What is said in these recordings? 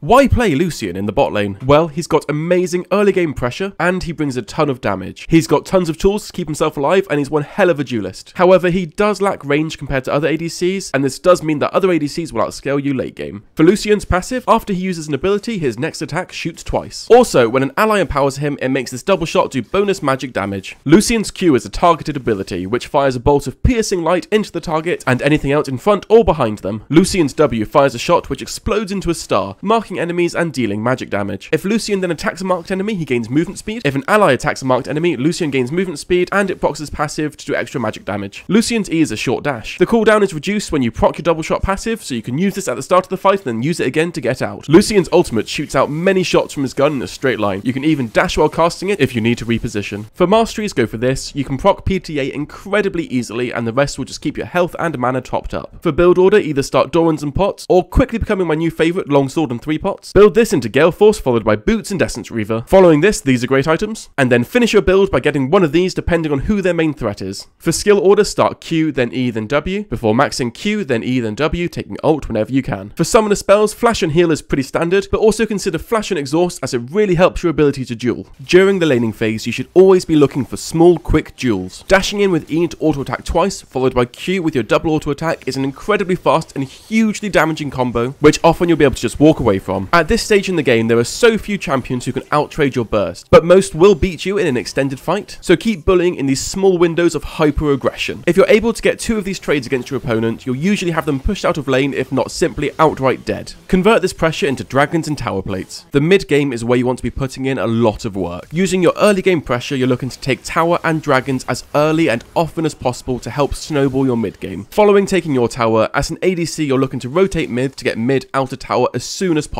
Why play Lucian in the bot lane? Well, he's got amazing early game pressure and he brings a ton of damage. He's got tons of tools to keep himself alive and he's one hell of a duelist. However, he does lack range compared to other ADCs and this does mean that other ADCs will outscale you late game. For Lucian's passive, after he uses an ability, his next attack shoots twice. Also, when an ally empowers him, it makes this double shot do bonus magic damage. Lucian's Q is a targeted ability, which fires a bolt of piercing light into the target and anything else in front or behind them. Lucian's W fires a shot which explodes into a star, marking marking enemies and dealing magic damage. If Lucian then attacks a marked enemy, he gains movement speed. If an ally attacks a marked enemy, Lucian gains movement speed and it his passive to do extra magic damage. Lucian's E is a short dash. The cooldown is reduced when you proc your double shot passive, so you can use this at the start of the fight and then use it again to get out. Lucian's ultimate shoots out many shots from his gun in a straight line. You can even dash while casting it if you need to reposition. For masteries, go for this. You can proc PTA incredibly easily and the rest will just keep your health and mana topped up. For build order, either start Doran's and Pots or quickly becoming my new favourite, Longsword and 3 pots. Build this into Gale Force followed by Boots and Essence Reaver. Following this, these are great items. And then finish your build by getting one of these depending on who their main threat is. For skill order, start Q, then E, then W. Before maxing Q, then E, then W, taking ult whenever you can. For summoner spells, Flash and Heal is pretty standard, but also consider Flash and Exhaust as it really helps your ability to duel. During the laning phase, you should always be looking for small, quick duels. Dashing in with E to auto attack twice, followed by Q with your double auto attack is an incredibly fast and hugely damaging combo, which often you'll be able to just walk away from. At this stage in the game, there are so few champions who can outtrade your burst, but most will beat you in an extended fight, so keep bullying in these small windows of hyper aggression. If you're able to get two of these trades against your opponent, you'll usually have them pushed out of lane if not simply outright dead. Convert this pressure into dragons and tower plates. The mid game is where you want to be putting in a lot of work. Using your early game pressure, you're looking to take tower and dragons as early and often as possible to help snowball your mid game. Following taking your tower, as an ADC you're looking to rotate mid to get mid out of tower as soon as possible.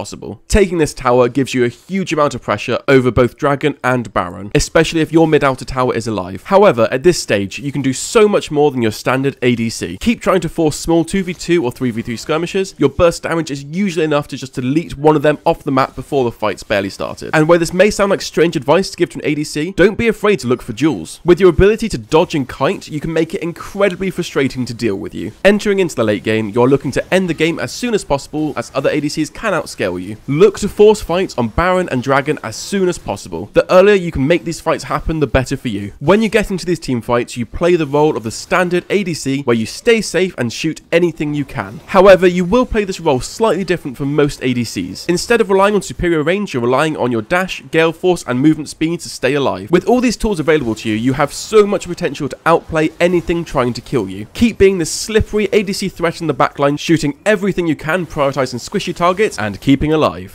Taking this tower gives you a huge amount of pressure over both Dragon and Baron, especially if your mid-outer tower is alive. However, at this stage, you can do so much more than your standard ADC. Keep trying to force small 2v2 or 3v3 skirmishes. Your burst damage is usually enough to just delete one of them off the map before the fight's barely started. And where this may sound like strange advice to give to an ADC, don't be afraid to look for duels. With your ability to dodge and kite, you can make it incredibly frustrating to deal with you. Entering into the late game, you're looking to end the game as soon as possible as other ADCs can outscale you. Look to force fights on Baron and Dragon as soon as possible. The earlier you can make these fights happen, the better for you. When you get into these team fights, you play the role of the standard ADC where you stay safe and shoot anything you can. However, you will play this role slightly different from most ADCs. Instead of relying on superior range, you're relying on your dash, gale force and movement speed to stay alive. With all these tools available to you, you have so much potential to outplay anything trying to kill you. Keep being this slippery ADC threat in the backline, shooting everything you can, prioritizing squishy targets and keeping alive.